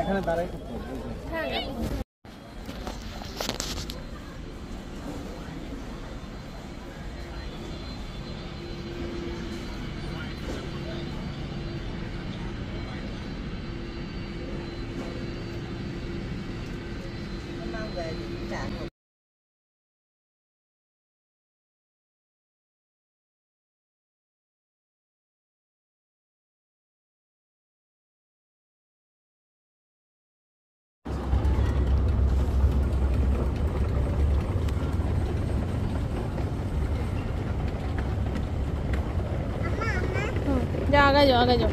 এখানে দাঁড়াই করতে হবে, যাও আগে যাও আগে যাও।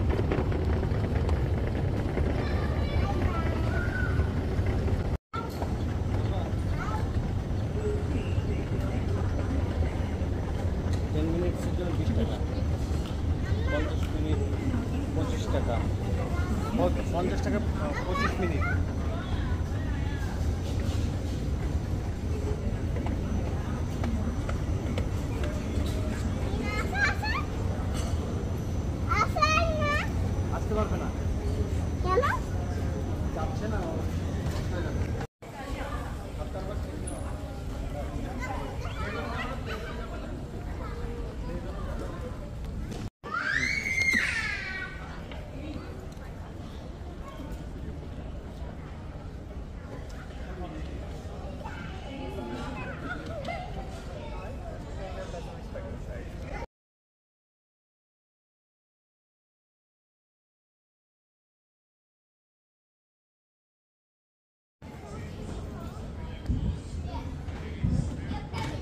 পঞ্চাশ টাকা পঞ্চাশ টাকা পঁচিশ মিনিট পারবে না। কেন? যাচ্ছে না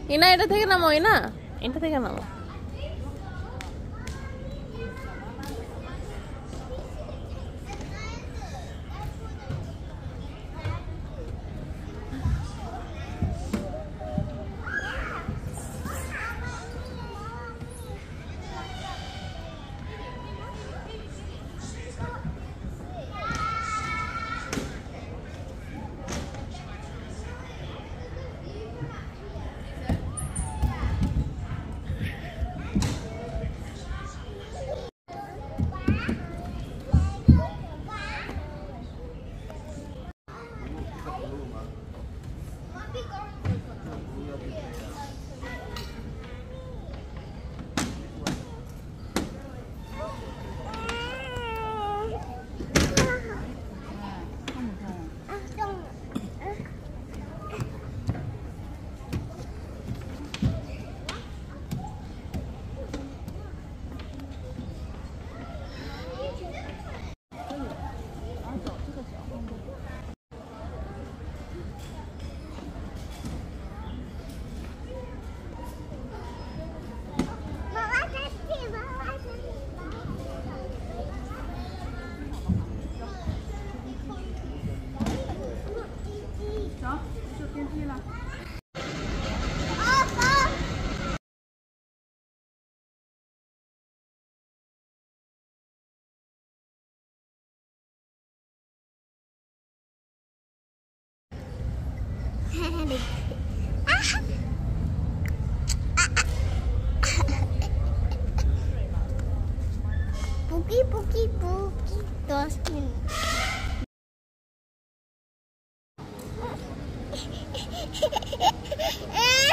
ইনা এটা থেকে নামো ইনা? এটা থেকে tangannya deh ah. Puki.